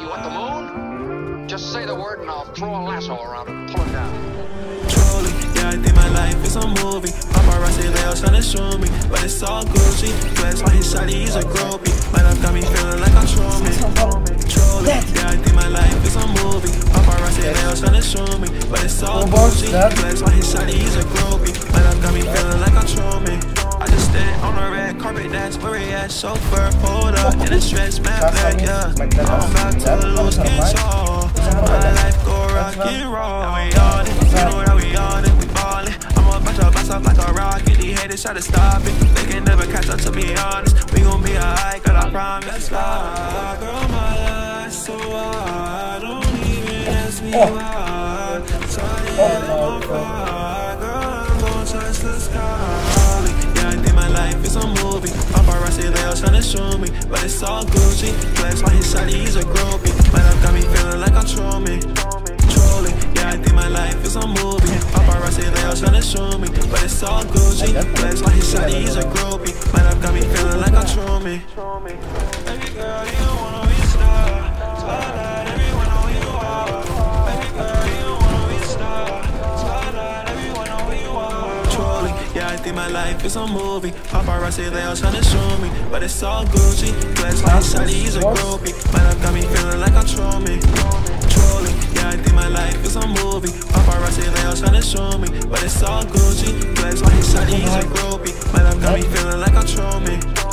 You want the moon? Just say the word and I'll throw a lasso around it and pull it down. Truly, yeah, I think my life is a movie. Paparazzi, they all trying to show me, but it's all Gucci. Flex on his side, he's a groupie. My life got me feeling like I'm Truman. Truly, yeah, I think my life is a movie. Paparazzi, they all trying to show me, but it's all Gucci. Flex on his side, he's a groupie. My life got me feeling like I'm Truman. I just stand on the red carpet, that's where he at. Chauffeur pulled up in a stretch, man, back, yeah. I'm about to lose control. My life go rock and roll. And we on it, you know that we on it, we ballin'. I'm about to bounce off like a rocket. These haters try to stop it. They can never catch up to be honest. We gon' be alright, girl, I promise. Ah, girl, my life so hard. Don't even ask me why. Trying on fire, tryna show me, but it's all Gucci. Flex on his side, he's a groupie. My life got me feeling like I'm Truman. Trolling, yeah, I think my life is a movie. Paparazzi, they all tryna show me, but it's all Gucci. Flex on his side, he's a groupie. My life got me feeling like I'm Truman. Are. Yeah, I think my life is a movie. Paparazzi, they all tryna show me, but it's all Gucci. Flex like he's a groupie. My life got me feeling like I'm Truman. Trolling, yeah, I think my life is a movie. Paparazzi, they all tryna show me, but it's all Gucci. Flex like his shawty, he's a groupie. My life got me feeling like I'm Truman.